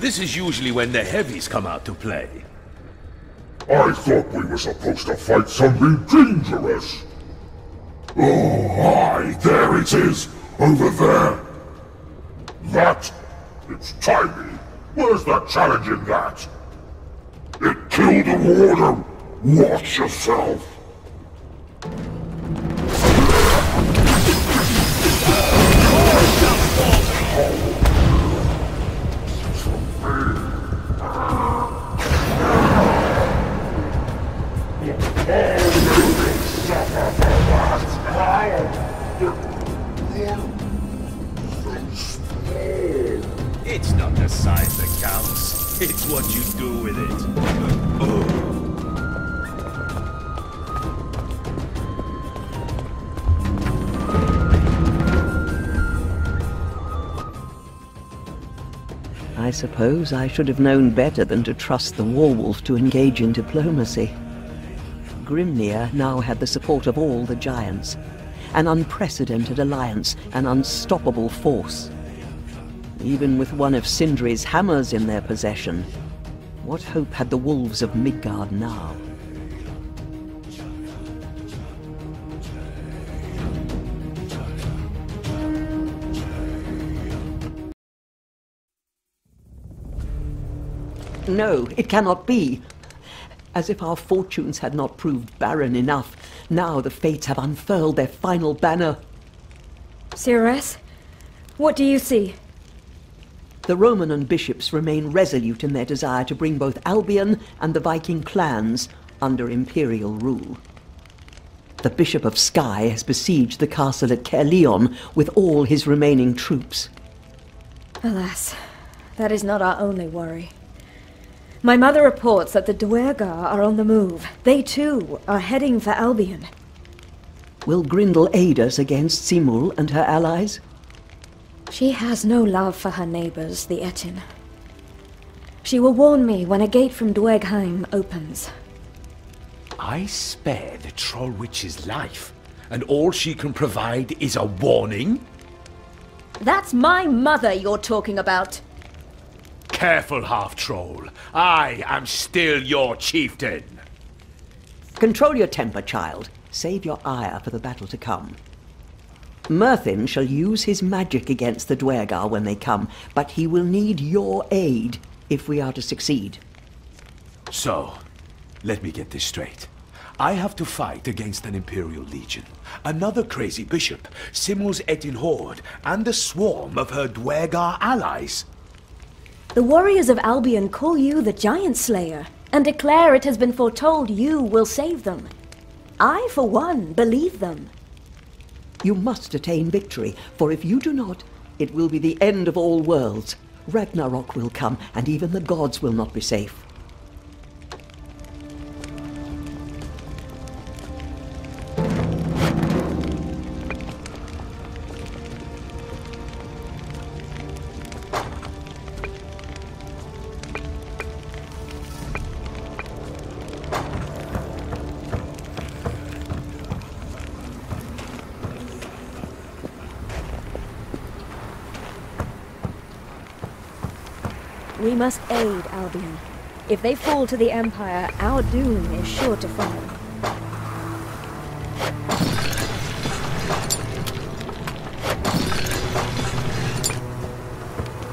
This is usually when the heavies come out to play. I thought we were supposed to fight something dangerous. Oh, aye, there it is, over there. That? It's tiny. Where's the challenge in that? It killed a warder. Watch yourself. It's what you do with it. I suppose I should have known better than to trust the Warwolf to engage in diplomacy. Grimnir now had the support of all the giants. An unprecedented alliance, an unstoppable force. Even with one of Sindri's hammers in their possession, what hope had the wolves of Midgard now? No, it cannot be. As if our fortunes had not proved barren enough, now the fates have unfurled their final banner. Cirrus, what do you see? The Roman and bishops remain resolute in their desire to bring both Albion and the Viking clans under imperial rule. The Bishop of Skye has besieged the castle at Caerleon with all his remaining troops. Alas, that is not our only worry. My mother reports that the Duergar are on the move. They too are heading for Albion. Will Grindel aid us against Simul and her allies? She has no love for her neighbors, the Etin. She will warn me when a gate from Dwergheim opens. I spare the troll witch's life, and all she can provide is a warning? That's my mother you're talking about. Careful, half-troll. I am still your chieftain. Control your temper, child. Save your ire for the battle to come. Merthin shall use his magic against the Duergar when they come, but he will need your aid if we are to succeed. So, let me get this straight. I have to fight against an Imperial Legion, another crazy bishop, Simul's Etin Horde, and a swarm of her Duergar allies. The warriors of Albion call you the Giant Slayer, and declare it has been foretold you will save them. I, for one, believe them. You must attain victory, for if you do not, it will be the end of all worlds. Ragnarok will come, and even the gods will not be safe. We must aid Albion. If they fall to the Empire, our doom is sure to follow.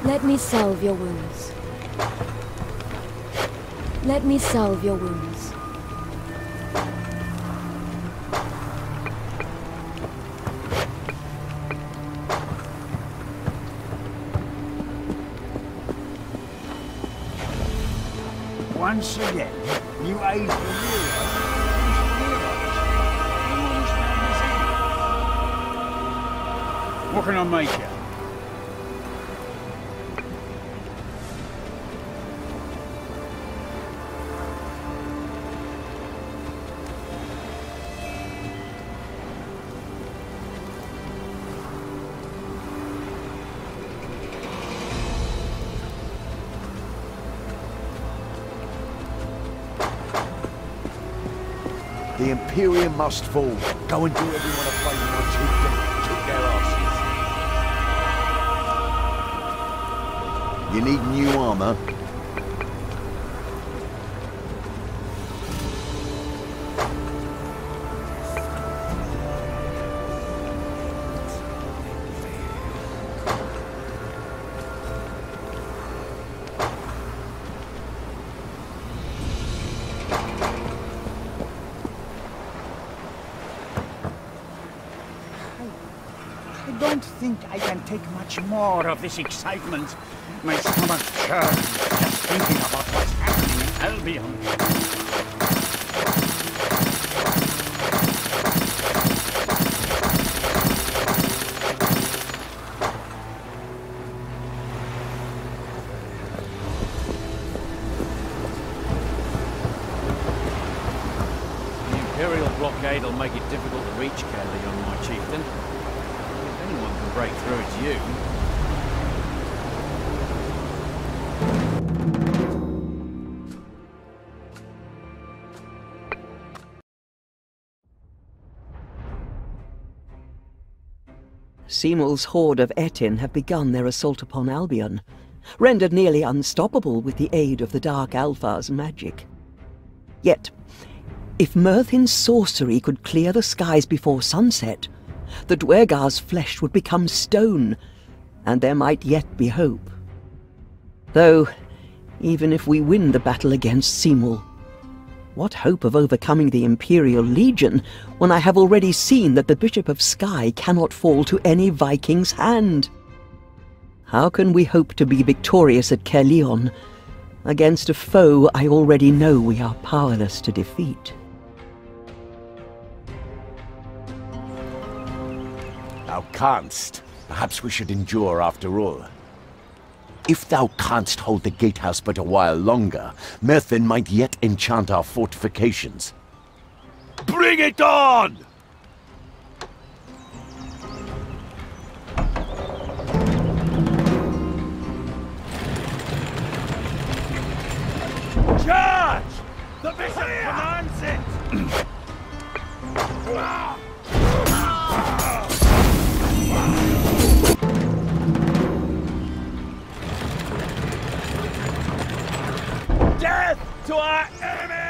Let me salve your wounds. Let me salve your wounds. Once again, you aid the hero. What can I make you? The Imperium must fall. Go and do everyone a favour, my chieftain. Kick their asses. You need new armour? Don't think I can take much more of this excitement. My stomach churns just thinking about what's happening in Albion. The Imperial blockade will make it difficult to reach Caerleon, my chieftain. Break through, it's you. Simul's horde of Etin have begun their assault upon Albion, rendered nearly unstoppable with the aid of the Dark Alpha's magic. Yet, if Merthin's sorcery could clear the skies before sunset, the Duergar's flesh would become stone, and there might yet be hope. Though, even if we win the battle against Simul, what hope of overcoming the Imperial Legion when I have already seen that the Bishop of Skye cannot fall to any Viking's hand? How can we hope to be victorious at Caerleon against a foe I already know we are powerless to defeat? Thou canst. Perhaps we should endure after all. If thou canst hold the gatehouse but a while longer, Merthin might yet enchant our fortifications. Bring it on! To our enemies!